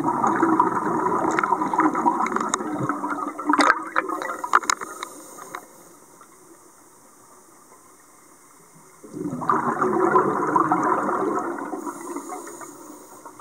Gracias.